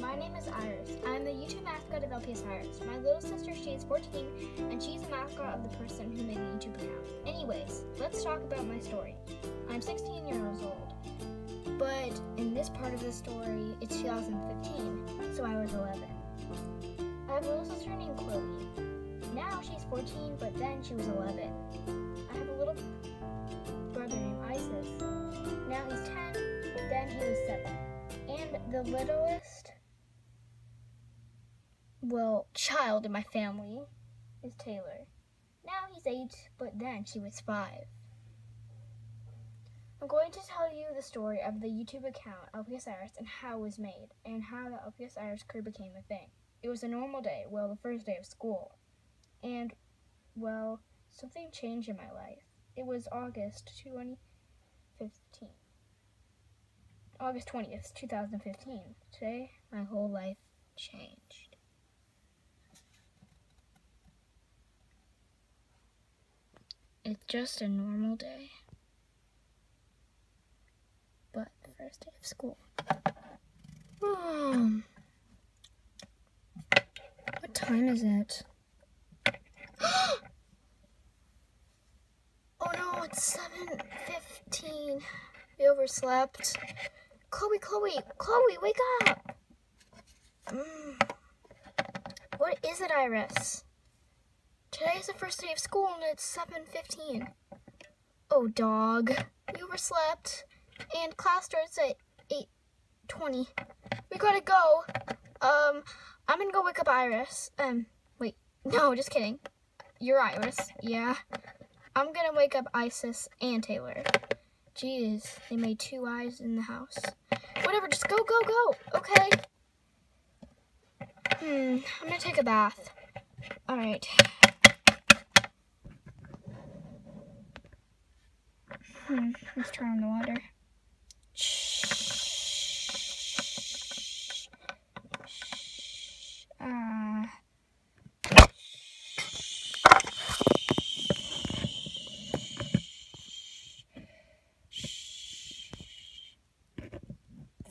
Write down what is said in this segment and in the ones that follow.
my name is Iris. I'm the YouTube mascot of LPS Iris. My little sister, she is 14, and she's a mascot of the person who made the YouTube account. Anyways, let's talk about my story. I'm 16 years old, but in this part of the story, it's 2015, so I was 11. I have a little sister named Chloe. Now she's 14, but then she was 11. I have a little brother named Isis. Now he's 10, then he was 7. And the littlest, well, child in my family is Taylor. Now he's 8, but then she was 5. I'm going to tell you the story of the YouTube account LPS Iris and how it was made, and how the LPS Iris crew became a thing. It was a normal day, well, the first day of school. And, well, something changed in my life. It was August 2015. August 20th, 2015. Today, my whole life changed. It's just a normal day. But the first day of school. Hmm. What time is it? oh no, it's 7.15. We overslept. Chloe, Chloe, Chloe, wake up! Mm. What is it, Iris? Today is the first day of school and it's 7.15. Oh, dog. You overslept. And class starts at 8.20. We gotta go. Um, I'm gonna go wake up Iris. Um, wait. No, just kidding. You're Iris. Yeah. I'm gonna wake up Isis and Taylor. Jeez, they made two eyes in the house. Whatever, just go, go, go. Okay. Hmm, I'm gonna take a bath. All Hmm, let's turn on the water. Ah.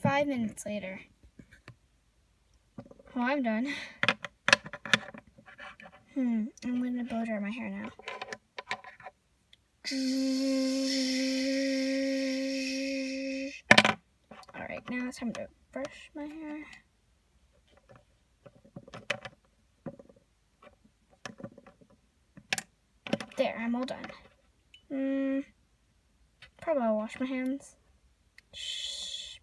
Five minutes later. Well, I'm done. Hmm, I'm gonna blow dry my hair now. Alright, now it's time to brush my hair. There, I'm all done. Hmm, probably I'll wash my hands. Shh.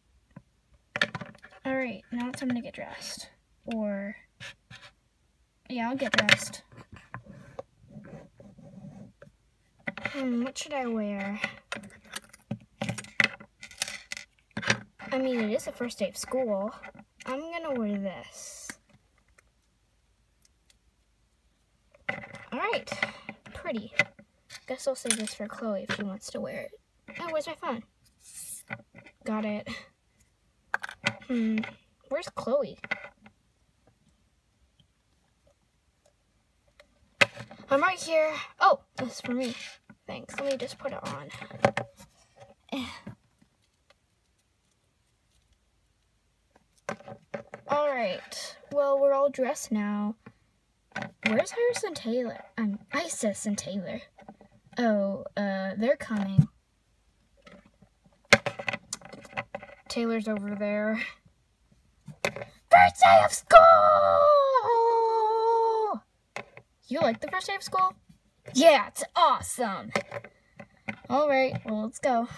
Alright, now it's time to get dressed. Or, yeah, I'll get dressed. Hmm, what should I wear? I mean, it is the first day of school. I'm gonna wear this. Alright, pretty. Guess I'll save this for Chloe if she wants to wear it. Oh, where's my phone? Got it. Hmm, where's Chloe? I'm right here. Oh, this is for me. Thanks. Let me just put it on. Alright. Well, we're all dressed now. Where's Harris and Taylor? Um, Isis and Taylor. Oh, uh, they're coming. Taylor's over there. First day of school! You like the first day of school? Yeah, it's awesome. All right, well, let's go.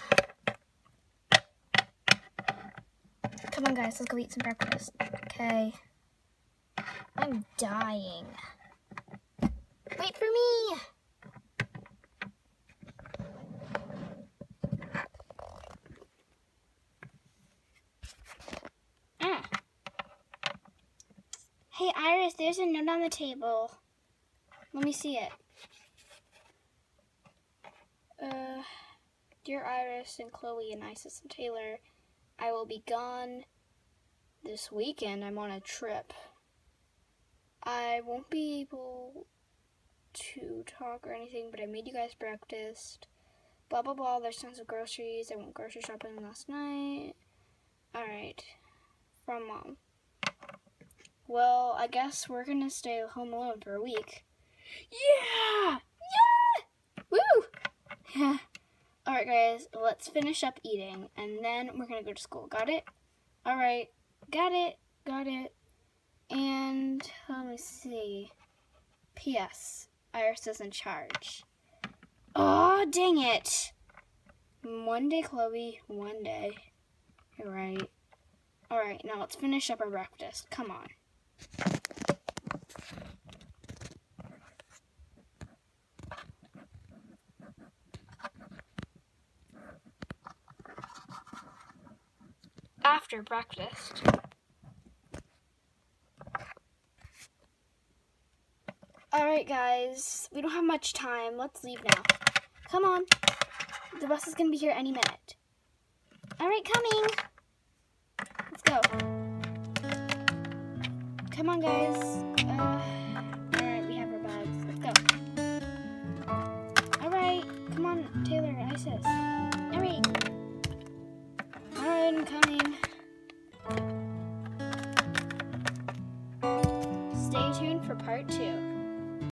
Come on, guys, let's go eat some breakfast. Okay. I'm dying. Wait for me. Ah. Hey, Iris, there's a note on the table. Let me see it. Uh, dear Iris and Chloe and Isis and Taylor, I will be gone this weekend. I'm on a trip. I won't be able to talk or anything, but I made you guys breakfast. Blah blah blah. There's tons of groceries. I went grocery shopping last night. Alright. From mom. Well, I guess we're gonna stay home alone for a week. Yeah! Yeah! Woo! Alright, guys, let's finish up eating and then we're gonna go to school. Got it? Alright, got it, got it. And let me see. P.S. Iris is in charge. Oh, dang it! One day, Chloe, one day. You're right. Alright, now let's finish up our breakfast. Come on. After breakfast. Alright, guys. We don't have much time. Let's leave now. Come on. The bus is going to be here any minute. Alright, coming. Let's go. Come on, guys. Uh, Alright, we have our bags. Let's go. Alright. Come on, Taylor, Isis. Alright. For part two.